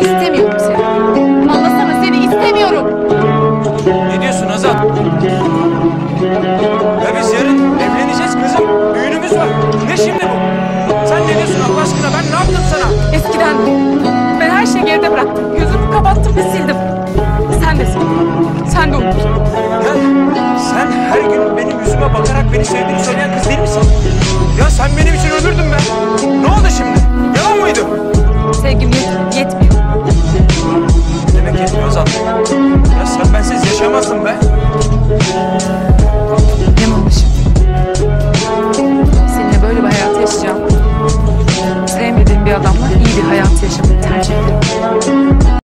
İstemiyorum seni. Anlasana seni istemiyorum. Ne diyorsun Azat? Ya biz yarın evleneceğiz kızım. Düğünümüz var. Ne şimdi bu? Sen ne diyorsun Allah aşkına? Ben ne yaptım sana? Eskiden ben her şeyi geride bıraktım. Gözümü kapattım ve sildim. Sen de sil. Sen de unut. Ya sen her gün benim yüzüme bakarak beni sevdiğini söyleyen kız değil misin? Ya sen benim için ölürdün be. Ne oldu şimdi? Yalan mıydı? Yetmiyor olacağım. Ya sen bensiz yaşamazsın be. Yanılmışım. Seninle böyle bir hayat yaşayacağım. Sevmediğim bir adamla iyi bir hayat yaşamayı tercih ederim.